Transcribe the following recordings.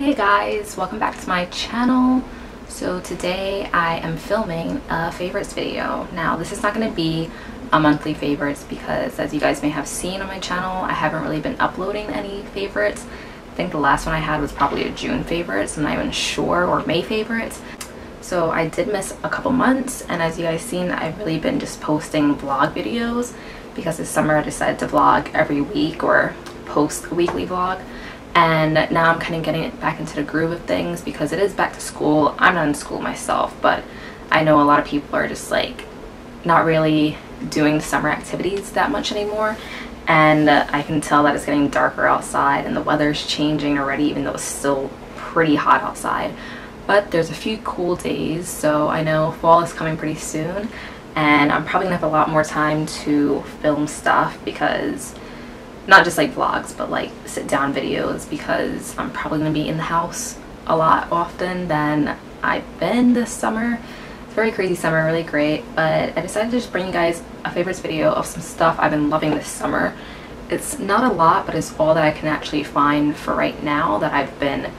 Hey guys, welcome back to my channel. So today I am filming a favorites video. Now this is not going to be a monthly favorites because as you guys may have seen on my channel, I haven't really been uploading any favorites. I think the last one I had was probably a June favorites, I'm not even sure, or May favorites. So I did miss a couple months and as you guys seen, I've really been just posting vlog videos because this summer I decided to vlog every week or post a weekly vlog and now I'm kind of getting it back into the groove of things because it is back to school. I'm not in school myself, but I know a lot of people are just like not really doing summer activities that much anymore. And uh, I can tell that it's getting darker outside and the weather's changing already, even though it's still pretty hot outside. But there's a few cool days, so I know fall is coming pretty soon. And I'm probably gonna have a lot more time to film stuff because not just like vlogs but like sit down videos because I'm probably gonna be in the house a lot often than I've been this summer. It's a very crazy summer really great but I decided to just bring you guys a favorites video of some stuff I've been loving this summer. It's not a lot but it's all that I can actually find for right now that I've been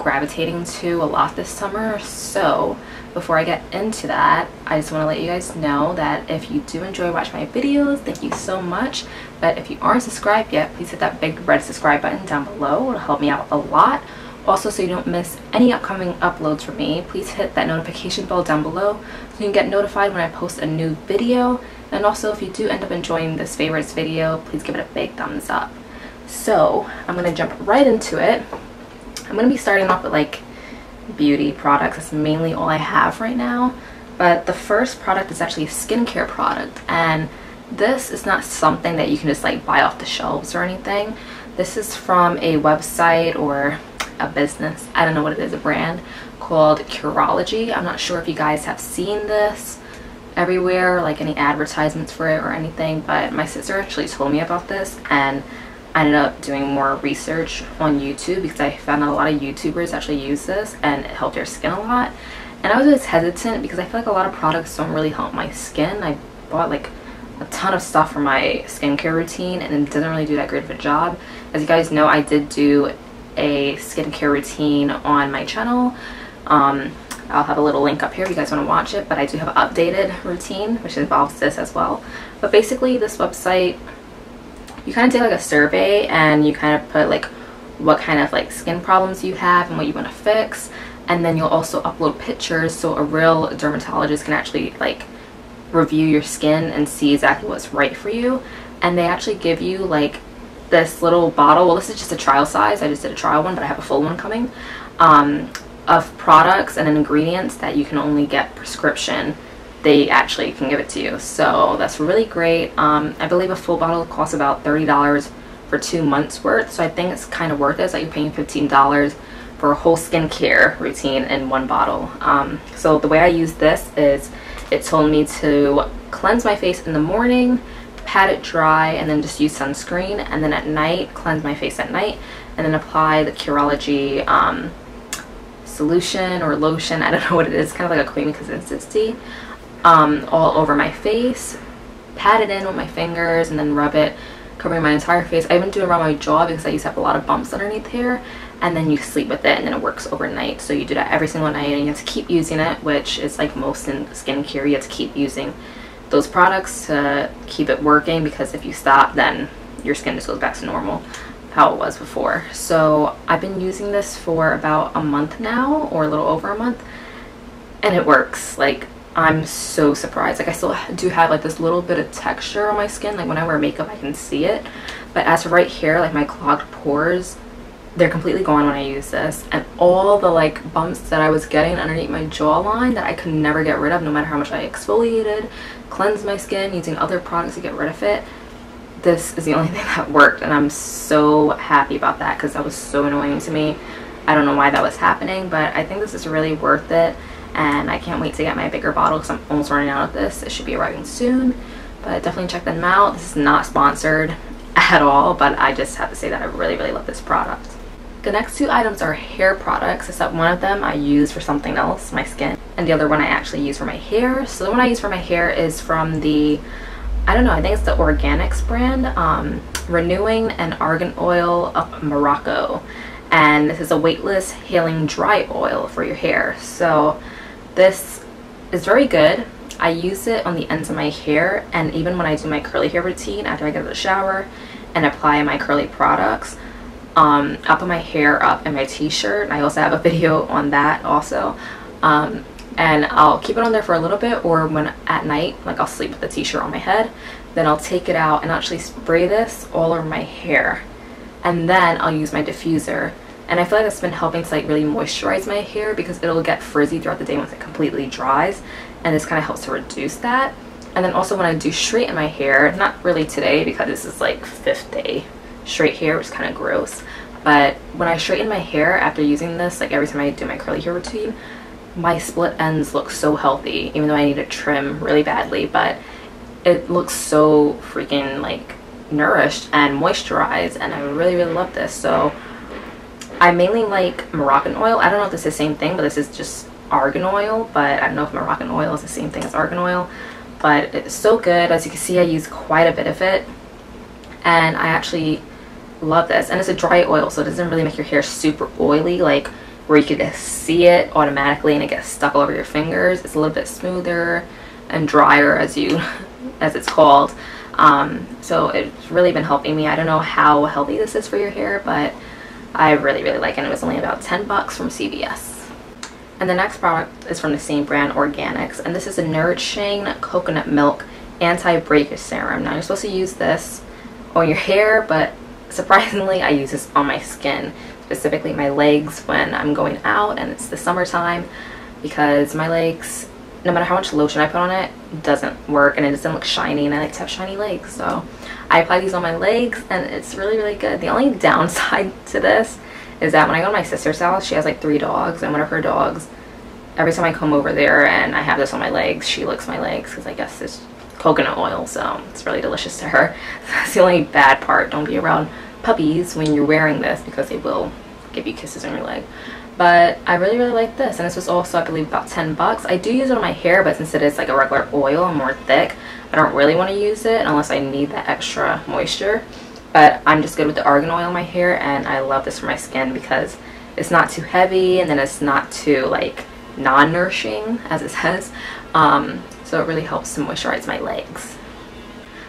gravitating to a lot this summer so before I get into that, I just want to let you guys know that if you do enjoy watching my videos, thank you so much. But if you aren't subscribed yet, please hit that big red subscribe button down below. It'll help me out a lot. Also, so you don't miss any upcoming uploads from me, please hit that notification bell down below so you can get notified when I post a new video. And also, if you do end up enjoying this favorites video, please give it a big thumbs up. So, I'm going to jump right into it. I'm going to be starting off with like beauty products. That's mainly all I have right now. But the first product is actually a skincare product. And this is not something that you can just like buy off the shelves or anything. This is from a website or a business. I don't know what it is, a brand called Curology. I'm not sure if you guys have seen this everywhere, like any advertisements for it or anything, but my sister actually told me about this and I ended up doing more research on YouTube because I found a lot of YouTubers actually use this and it helped their skin a lot. And I was always hesitant because I feel like a lot of products don't really help my skin. I bought like a ton of stuff for my skincare routine and it didn't really do that great of a job. As you guys know, I did do a skincare routine on my channel. Um, I'll have a little link up here if you guys want to watch it, but I do have an updated routine, which involves this as well. But basically, this website you kind of take like a survey and you kind of put like what kind of like skin problems you have and what you want to fix. And then you'll also upload pictures so a real dermatologist can actually like review your skin and see exactly what's right for you. And they actually give you like this little bottle. Well this is just a trial size. I just did a trial one but I have a full one coming um, of products and ingredients that you can only get prescription they actually can give it to you. So that's really great. Um, I believe a full bottle costs about $30 for two months worth. So I think it's kind of worth it. It's like you're paying $15 for a whole skincare routine in one bottle. Um, so the way I use this is it told me to cleanse my face in the morning, pat it dry, and then just use sunscreen. And then at night, cleanse my face at night, and then apply the Curology um, solution or lotion. I don't know what it is. kind of like a creamy consistency um, all over my face, pat it in with my fingers, and then rub it covering my entire face. I even do it around my jaw because I used to have a lot of bumps underneath here. And then you sleep with it and then it works overnight. So you do that every single night and you have to keep using it, which is like most in skincare. You have to keep using those products to keep it working because if you stop, then your skin just goes back to normal how it was before. So I've been using this for about a month now or a little over a month and it works. Like I'm so surprised. Like I still do have like this little bit of texture on my skin. Like when I wear makeup I can see it. But as right here, like my clogged pores, they're completely gone when I use this. And all the like bumps that I was getting underneath my jawline that I could never get rid of no matter how much I exfoliated, cleansed my skin using other products to get rid of it. This is the only thing that worked and I'm so happy about that because that was so annoying to me. I don't know why that was happening, but I think this is really worth it and I can't wait to get my bigger bottle because I'm almost running out of this. It should be arriving soon, but definitely check them out. This is not sponsored at all, but I just have to say that I really, really love this product. The next two items are hair products, except one of them I use for something else, my skin, and the other one I actually use for my hair. So the one I use for my hair is from the, I don't know, I think it's the Organix brand, um, Renewing and Argan Oil of Morocco and this is a weightless healing dry oil for your hair so this is very good. I use it on the ends of my hair and even when I do my curly hair routine after I get out of the shower and apply my curly products um, I'll put my hair up in my t-shirt I also have a video on that also. Um, and I'll keep it on there for a little bit or when at night like I'll sleep with the t-shirt on my head then I'll take it out and actually spray this all over my hair. And then I'll use my diffuser and I feel like it's been helping to like really moisturize my hair because it'll get frizzy throughout the day once it completely dries and this kind of helps to reduce that. And then also when I do straighten my hair not really today because this is like fifth day straight hair which is kind of gross but when I straighten my hair after using this like every time I do my curly hair routine my split ends look so healthy even though I need to trim really badly but it looks so freaking like nourished and moisturized and I really really love this. So I mainly like Moroccan oil. I don't know if this is the same thing but this is just argan oil but I don't know if Moroccan oil is the same thing as argan oil. But it's so good. As you can see I use quite a bit of it. And I actually love this. And it's a dry oil so it doesn't really make your hair super oily like where you can see it automatically and it gets stuck all over your fingers. It's a little bit smoother and drier as you as it's called. Um, so it's really been helping me. I don't know how healthy this is for your hair, but I really, really like it. It was only about 10 bucks from CVS. And the next product is from the same brand, Organix, and this is a Nourishing Coconut Milk Anti-Breakage Serum. Now you're supposed to use this on your hair, but surprisingly I use this on my skin, specifically my legs when I'm going out and it's the summertime because my legs no matter how much lotion I put on it, it doesn't work and it doesn't look shiny and I like to have shiny legs. So I apply these on my legs and it's really, really good. The only downside to this is that when I go to my sister's house, she has like three dogs and one of her dogs, every time I come over there and I have this on my legs, she licks my legs because I guess it's coconut oil, so it's really delicious to her. That's the only bad part. Don't be around puppies when you're wearing this because they will give you kisses on your leg but I really really like this. And this was also I believe about 10 bucks. I do use it on my hair but since it is like a regular oil and more thick I don't really want to use it unless I need that extra moisture. But I'm just good with the argan oil in my hair and I love this for my skin because it's not too heavy and then it's not too like non-nourishing as it says. Um, so it really helps to moisturize my legs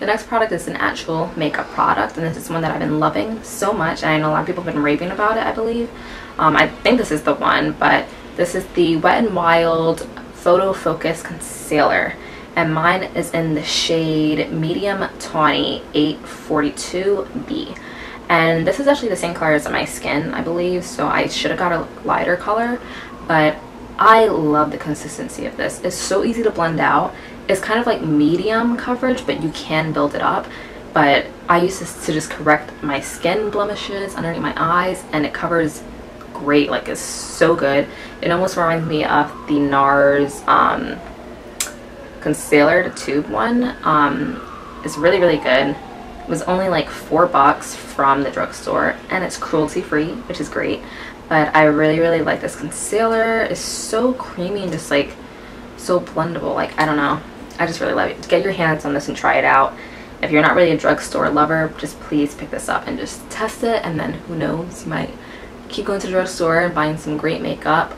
the next product is an actual makeup product and this is one that I've been loving so much and I know a lot of people have been raving about it I believe um, I think this is the one, but this is the Wet n Wild Photo Focus Concealer. And mine is in the shade Medium Tawny 842B. And this is actually the same color as my skin, I believe, so I should have got a lighter color. But I love the consistency of this. It's so easy to blend out. It's kind of like medium coverage, but you can build it up. But I use this to just correct my skin blemishes underneath my eyes, and it covers great like it's so good. It almost reminds me of the NARS um, concealer the tube one. Um, it's really really good. It was only like four bucks from the drugstore and it's cruelty free which is great. But I really really like this concealer. It's so creamy and just like so blendable. Like I don't know I just really love it get your hands on this and try it out if you're not really a drugstore lover just please pick this up and just test it and then who knows you might keep going to the drugstore and buying some great makeup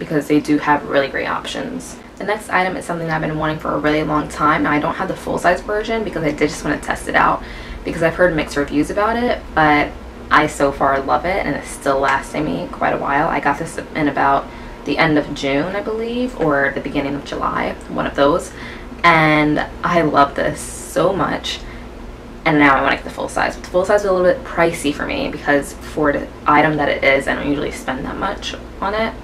because they do have really great options. The next item is something I've been wanting for a really long time. Now I don't have the full-size version because I did just want to test it out because I've heard mixed reviews about it, but I so far love it and it's still lasting me quite a while. I got this in about the end of June, I believe, or the beginning of July, one of those. And I love this so much and now I want to get the full size. But the full size is a little bit pricey for me because for the item that it is, I don't usually spend that much on it.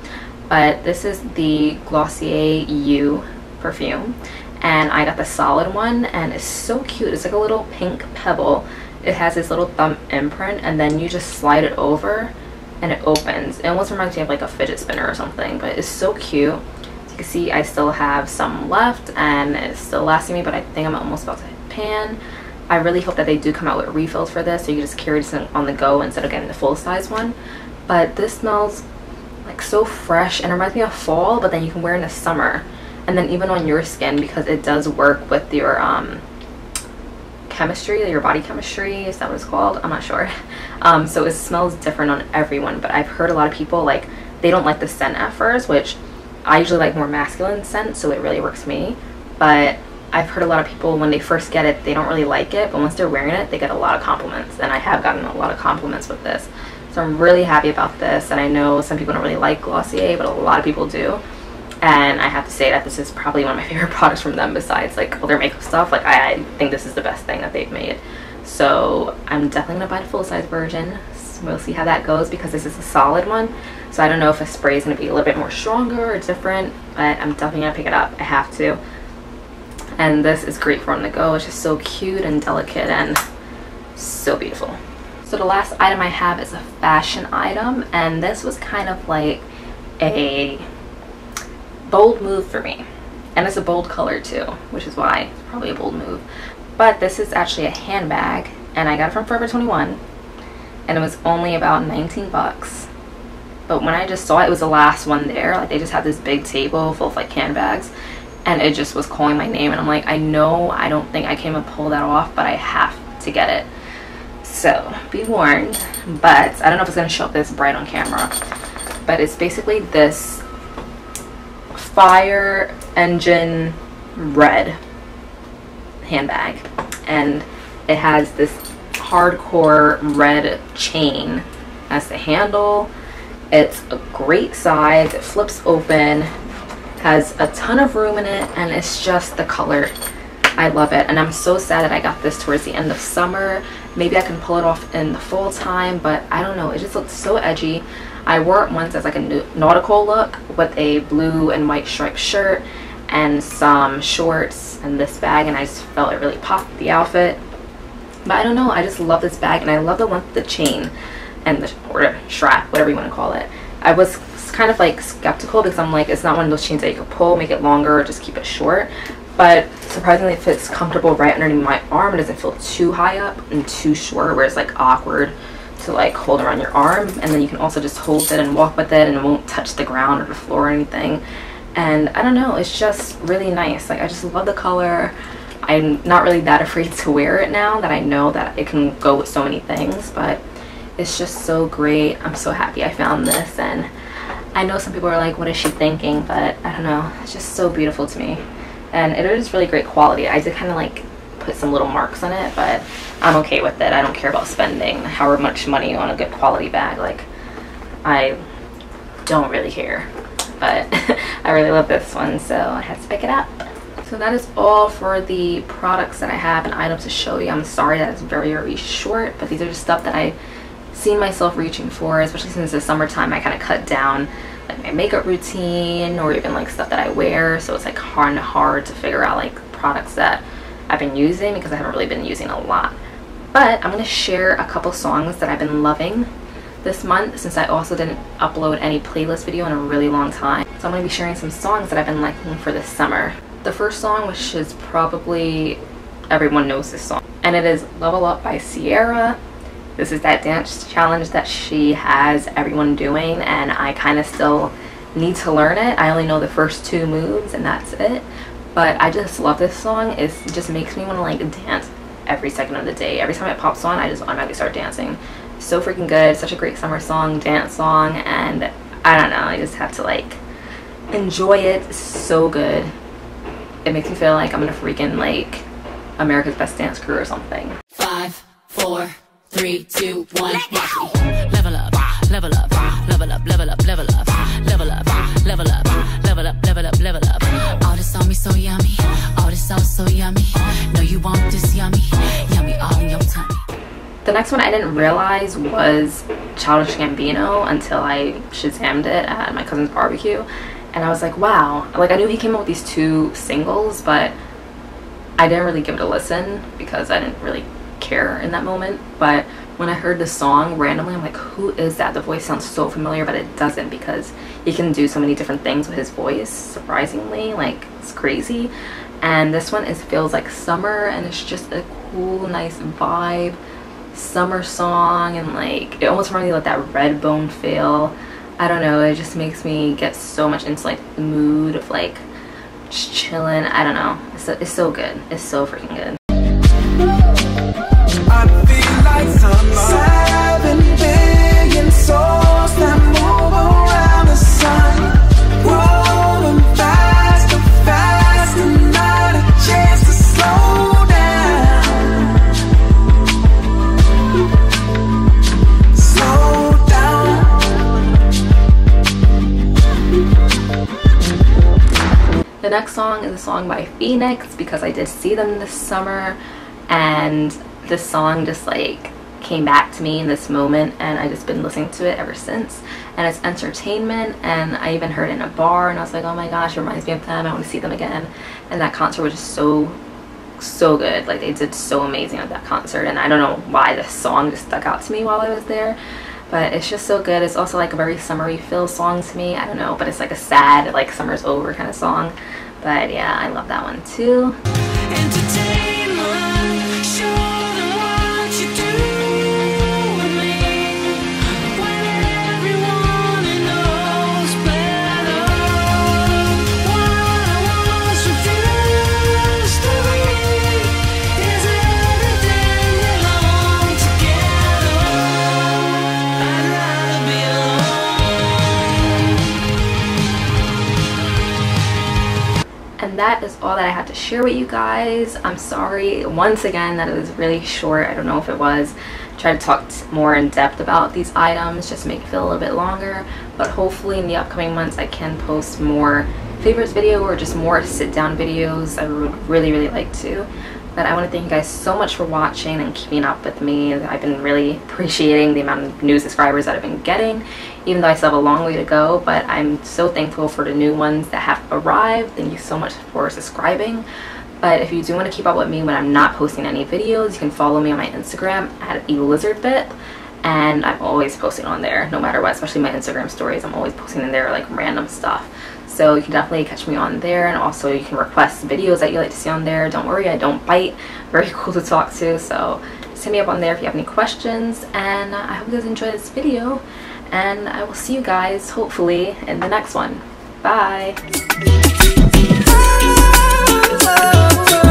But this is the Glossier You perfume. And I got the solid one and it's so cute. It's like a little pink pebble. It has this little thumb imprint and then you just slide it over and it opens. It almost reminds me of like a fidget spinner or something, but it's so cute. You can see, I still have some left and it's still lasting me, but I think I'm almost about to pan. I really hope that they do come out with refills for this so you can just carry this on the go instead of getting the full size one. But this smells like so fresh and reminds me of fall but then you can wear in the summer and then even on your skin because it does work with your um, chemistry, your body chemistry, is that what it's called? I'm not sure. Um, so it smells different on everyone, but I've heard a lot of people like they don't like the scent at first, which I usually like more masculine scent, so it really works me. But I've heard a lot of people when they first get it, they don't really like it, but once they're wearing it, they get a lot of compliments, and I have gotten a lot of compliments with this. So I'm really happy about this, and I know some people don't really like Glossier, but a lot of people do. And I have to say that this is probably one of my favorite products from them besides like all their makeup stuff. Like I, I think this is the best thing that they've made. So I'm definitely gonna buy the full-size version. We'll see how that goes because this is a solid one. So I don't know if a spray is gonna be a little bit more stronger or different, but I'm definitely gonna pick it up. I have to. And this is great for on the go. It's just so cute and delicate and so beautiful. So the last item I have is a fashion item and this was kind of like a bold move for me. And it's a bold color too, which is why it's probably a bold move. But this is actually a handbag and I got it from Forever 21 and it was only about 19 bucks. But when I just saw it, it was the last one there. Like they just had this big table full of like handbags and it just was calling my name and I'm like, I know I don't think I can even pull that off, but I have to get it. So be warned, but I don't know if it's gonna show up this bright on camera, but it's basically this fire engine red handbag and it has this hardcore red chain as the handle. It's a great size. It flips open has a ton of room in it and it's just the color. I love it and I'm so sad that I got this towards the end of summer. Maybe I can pull it off in the fall time but I don't know. It just looks so edgy. I wore it once as like a nautical look with a blue and white striped shirt and some shorts and this bag and I just felt it really popped the outfit. But I don't know, I just love this bag and I love the one the chain and the or strap, whatever you want to call it. I was kind of like skeptical because I'm like, it's not one of those chains that you can pull, make it longer, or just keep it short. But surprisingly, it fits comfortable right underneath my arm. It doesn't feel too high up and too short where it's like awkward to like hold around your arm and then you can also just hold it and walk with it and it won't touch the ground or the floor or anything and I don't know it's just really nice like I just love the color I'm not really that afraid to wear it now that I know that it can go with so many things but it's just so great I'm so happy I found this and I know some people are like what is she thinking but I don't know it's just so beautiful to me and it is really great quality I did kind of like put some little marks on it, but I'm okay with it. I don't care about spending however much money on a good quality bag. Like, I don't really care. But I really love this one, so I had to pick it up. So that is all for the products that I have and items to show you. I'm sorry that it's very, very short, but these are just stuff that I seen myself reaching for, especially since it's summertime. I kind of cut down like my makeup routine or even like stuff that I wear. So it's like hard and hard to figure out like products that I've been using because I haven't really been using a lot. But I'm going to share a couple songs that I've been loving this month since I also didn't upload any playlist video in a really long time. So I'm going to be sharing some songs that I've been liking for this summer. The first song, which is probably everyone knows this song, and it is Level Up by Ciara. This is that dance challenge that she has everyone doing and I kind of still need to learn it. I only know the first two moves and that's it but I just love this song. it just makes me want to like dance every second of the day. Every time it pops on, I just automatically start dancing. So freaking good. Such a great summer song, dance song, and I don't know. I just have to like enjoy it. So good. It makes me feel like I'm in a freaking like America's Best Dance Crew or something. Five, four, three, two, one. Level up, level up, level up, level up, level up, level up, level up, level up, level up, level up. All this on me so yummy, all this sauce so yummy. No, you want this yummy, yummy all in your tummy. The next one I didn't realize was Childish Gambino until I shazammed it at my cousin's barbecue. And I was like, wow. Like, I knew he came up with these two singles, but I didn't really give it a listen because I didn't really care in that moment. But when I heard the song randomly, I'm like, who is that? The voice sounds so familiar, but it doesn't because he can do so many different things with his voice, surprisingly. Like, it's crazy. And this one is feels like summer and it's just a cool, nice vibe. Summer song and like, it almost reminds me of that Redbone feel. I don't know, it just makes me get so much into like the mood of like just chilling. I don't know. It's so, it's so good. It's so freaking good. Next song is a song by Phoenix because I did see them this summer and this song just like came back to me in this moment and I just been listening to it ever since. And it's entertainment and I even heard it in a bar and I was like oh my gosh it reminds me of them. I want to see them again. And that concert was just so so good. Like they did so amazing at that concert and I don't know why this song just stuck out to me while I was there but it's just so good. It's also like a very summery feel song to me. I don't know but it's like a sad like summer's over kind of song but yeah I love that one too that is all that I had to share with you guys. I'm sorry once again that it was really short. I don't know if it was. Try to talk more in depth about these items just make it feel a little bit longer. But hopefully in the upcoming months I can post more favorites video or just more sit down videos. I would really really like to. But I want to thank you guys so much for watching and keeping up with me. I've been really appreciating the amount of new subscribers that I've been getting, even though I still have a long way to go. But I'm so thankful for the new ones that have arrived. Thank you so much for subscribing. But if you do want to keep up with me when I'm not posting any videos, you can follow me on my Instagram at elizardbeth. And I'm always posting on there, no matter what, especially my Instagram stories. I'm always posting in there like random stuff so you can definitely catch me on there and also you can request videos that you like to see on there. Don't worry I don't bite. Very cool to talk to. So hit me up on there if you have any questions and I hope you guys enjoy this video and I will see you guys hopefully in the next one. Bye oh, oh, oh,